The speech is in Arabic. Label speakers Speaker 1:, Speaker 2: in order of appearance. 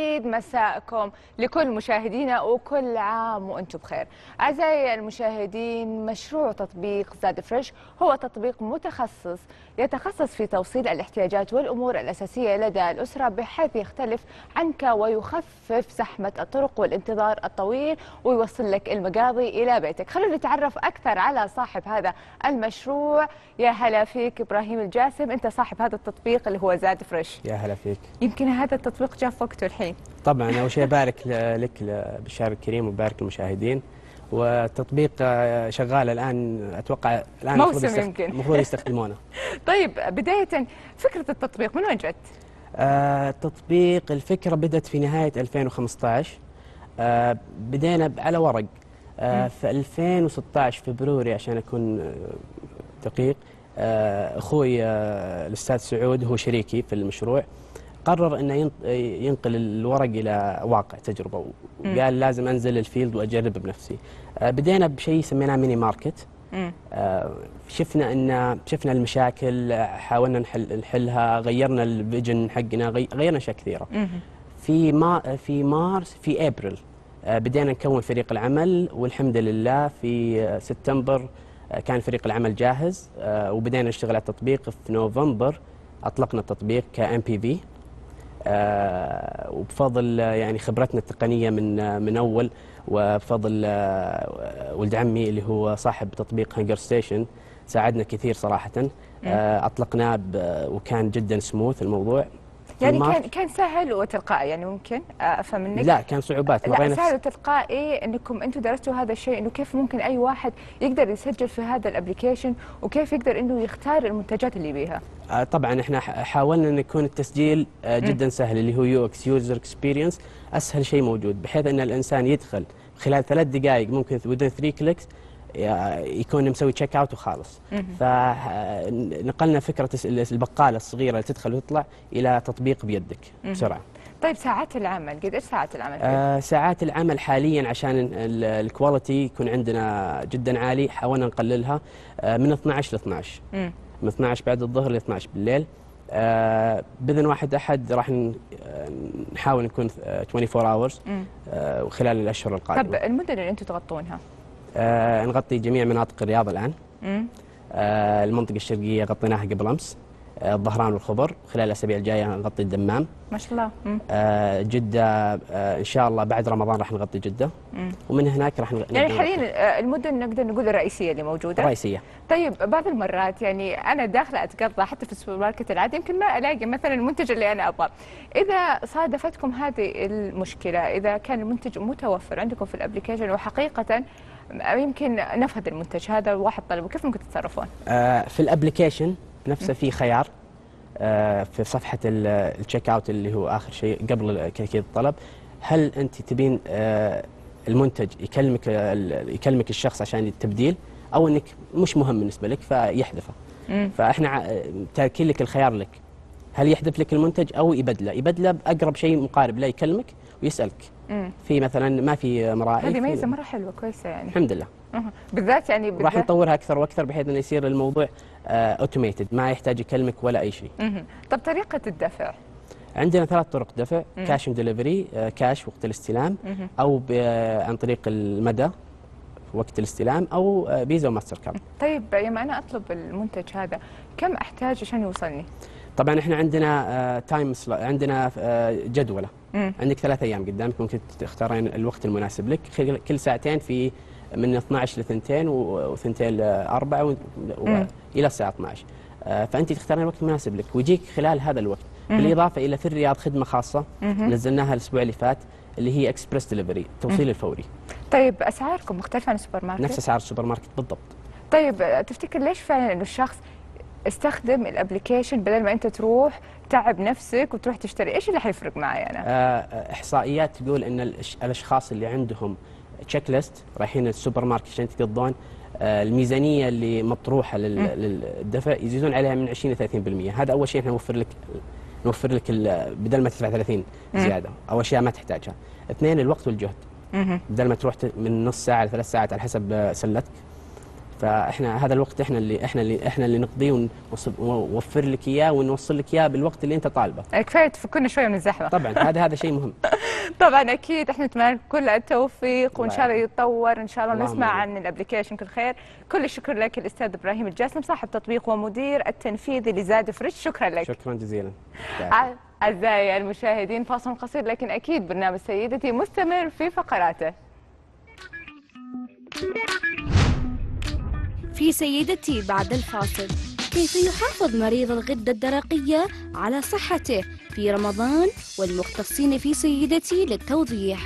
Speaker 1: يسعد مساءكم لكل مشاهدينا وكل عام وأنتم بخير. أعزائي المشاهدين مشروع تطبيق زاد فريش هو تطبيق متخصص يتخصص في توصيل الاحتياجات والأمور الأساسية لدى الأسرة بحيث يختلف عنك ويخفف زحمة الطرق والانتظار الطويل ويوصل لك المقاضي إلى بيتك. خلونا نتعرف أكثر على صاحب هذا المشروع. يا هلا فيك إبراهيم الجاسم أنت صاحب هذا التطبيق اللي هو زاد فريش.
Speaker 2: يا هلا فيك
Speaker 1: يمكن هذا التطبيق جاء في وقته الحين.
Speaker 2: طبعا أول شيء بارك لك بالشهر الكريم وبارك المشاهدين والتطبيق آه، شغال الآن أتوقع الآن
Speaker 1: موسم يمكن.
Speaker 2: المفروض يستخدمونه.
Speaker 1: طيب بداية فكرة التطبيق من وين جت؟
Speaker 2: آه، التطبيق الفكرة بدأت في نهاية 2015 آه، بدينا على ورق. آه، في 2016 فبروري عشان أكون آه، دقيق آه، أخوي آه، الأستاذ سعود هو شريكي في المشروع. قرر إنه ين- ينقل الورق إلى واقع تجربة وقال لازم أنزل ال field وأجرب بنفسي. آه، بدينا بشيء سميناه mini
Speaker 1: market.
Speaker 2: آه، شفنا ان شفنا المشاكل حاولنا نحل نحلها غيرنا ال vision حقنا غي- غيرنا أشياء
Speaker 1: كثيرة.
Speaker 2: في ما في مارس في ابريل آه، بدينا نكون فريق العمل والحمد لله في سبتمبر كان فريق العمل جاهز وبدينا نشتغل على التطبيق. في نوفمبر أطلقنا التطبيق ك MVP وبفضل آه، يعني خبرتنا التقنية من آه، من أول وبفضل آه، ولد عمي اللي هو صاحب تطبيق هانجر ستيشن ساعدنا كثير صراحة. آه، أطلقناه وكان جدا سموث الموضوع.
Speaker 1: يعني كان كان سهل وتلقائي يعني ممكن أفهم منك.
Speaker 2: لا كان صعوبات
Speaker 1: لا سهل وتلقائي إنكم أنتم درستوا هذا الشيء إنه كيف ممكن أي واحد يقدر يسجل في هذا ال application وكيف يقدر إنه يختار المنتجات اللي يبيها.
Speaker 2: آه، طبعا إحنا حاولنا إن يكون التسجيل آه، جدا سهل اللي هو UX user experience أسهل شيء موجود بحيث إن الإنسان يدخل خلال ثلاث دقائق ممكن within 3 clicks يكون مسوي check out وخلاص. فنقلنا فكرة الس- البقالة الصغيرة اللي تدخل وتطلع إلى تطبيق بيدك بسرعة.
Speaker 1: طيب ساعات العمل قد إيش ساعات العمل؟
Speaker 2: آه، ساعات العمل حاليا عشان ال- الquality يكون عندنا جدا عالي حاولنا نقللها آه، من 12 ل 12
Speaker 1: مم.
Speaker 2: من 12 بعد الظهر ل 12 بالليل. آه بإذن واحد أحد راح آه، نحاول نكون آه، 24 اورز. آه وخلال الأشهر
Speaker 1: طب
Speaker 2: القادمه
Speaker 1: المدن اللي أنتم تغطونها؟
Speaker 2: آه نغطي جميع مناطق الرياض الآن.
Speaker 1: مم.
Speaker 2: آه المنطقة الشرقية غطيناها قبل أمس. آه الظهران والخبر خلال الأسابيع الجاية نغطي الدمام.
Speaker 1: ما شاء الله.
Speaker 2: آه جدة آه إن شاء الله بعد رمضان راح نغطي جدة.
Speaker 1: مم.
Speaker 2: ومن هناك راح نغ-
Speaker 1: يعني حاليا آه، المدن نقدر نقول الرئيسية اللي موجودة.
Speaker 2: رئيسية.
Speaker 1: طيب بعض المرات يعني أنا داخلة أتقضى حتى في السوبر ماركت العادي يمكن ما ألاقي مثلا المنتج اللي أنا أبغاه. إذا صادفتكم هذه المشكلة إذا كان المنتج متوفر عندكم في ال application وحقيقة يمكن نفذ المنتج هذا واحد طلبه. كيف ممكن تتصرفون؟
Speaker 2: آه، في ال application نفسه في خيار آه، في صفحة ال- ال check out اللي هو آخر شيء قبل كذا الطلب هل أنت تبين آه، المنتج يكلمك يكلمك الشخص عشان التبديل؟ أو إنك مش مهم بالنسبة لك فيحذفه.
Speaker 1: مم.
Speaker 2: فإحنا تاركين لك الخيار لك. هل يحذف لك المنتج أو يبدله؟ يبدله بأقرب شيء مقارب له يكلمك ويسألك.
Speaker 1: مم.
Speaker 2: في مثلا ما في مراعي
Speaker 1: هذه ميزة مرة حلوة كويسة يعني.
Speaker 2: الحمد لله.
Speaker 1: بالذات يعني
Speaker 2: راح
Speaker 1: بالذات
Speaker 2: نطورها أكثر وأكثر بحيث إنه يصير الموضوع اوتوميتد ما يحتاج يكلمك ولا أي شيء.
Speaker 1: طب طريقة الدفع؟
Speaker 2: عندنا ثلاث طرق دفع cash delivery cash وقت الاستلام. أو آه، عن طريق المدى وقت الاستلام أو آه، فيزا وماستر كارد
Speaker 1: طيب لما أنا أطلب المنتج هذا كم أحتاج عشان يوصلني؟
Speaker 2: طبعا إحنا عندنا time عندنا آه، جدولة.
Speaker 1: مم.
Speaker 2: عندك ثلاث أيام قدامك ممكن تختارين الوقت المناسب لك. كل ساعتين في من 12 ل 2 و2 ل 4 و... و...
Speaker 1: مم.
Speaker 2: إلى الساعة 12 آه، فأنت تختارين الوقت المناسب لك. ويجيك خلال هذا الوقت بالإضافة إلى في الرياض خدمة خاصة
Speaker 1: مهم.
Speaker 2: نزلناها الأسبوع اللي فات اللي هي express delivery التوصيل الفوري.
Speaker 1: طيب أسعاركم مختلفة عن السوبر ماركت؟
Speaker 2: نفس أسعار السوبر ماركت بالضبط.
Speaker 1: طيب تفتكر ليش فعلا إنه الشخص استخدم ال application بدل ما انت تروح تعب نفسك وتروح تشتري إيش اللي حيفرق معي أنا؟
Speaker 2: آه، إحصائيات تقول إن الأشخاص اللي عندهم check list رايحين السوبر ماركت عشان يتقضون آه، الميزانية اللي مطروحة لل- للدفع يزيدون عليها من 20 ل 30% هذا أول شيء إحنا نوفر لك نوفر لك بدل ما تدفع 30 زيادة. أو اشياء ما تحتاجها. اثنين الوقت والجهد. بدل ما تروح من نص ساعة لثلاث ساعات على حسب آه، سلتك فإحنا هذا الوقت إحنا اللي إحنا اللي إحنا اللي نقضيه ونوفر لك إياه ونوصل لك إياه بالوقت اللي أنت طالبه.
Speaker 1: كفاية تفكونا شوية من الزحمة.
Speaker 2: طبعا هذا هذا شيء مهم.
Speaker 1: طبعا أكيد إحنا نتمنى لكم كل التوفيق
Speaker 2: وإن
Speaker 1: شاء الله يتطور إن شاء الله نسمع. عن ال application كل خير. كل الشكر لك الأستاذ إبراهيم الجاسم صاحب تطبيق ومدير التنفيذي لزاد فريش. شكرا لك.
Speaker 2: شكرا جزيلا.
Speaker 1: أعزائي المشاهدين فاصل قصير لكن أكيد برنامج سيدتي مستمر في فقراته.
Speaker 3: في سيدتي بعد الفاصل. كيف يحافظ مريض الغدة الدرقية على صحته في رمضان والمختصين في سيدتي للتوضيح؟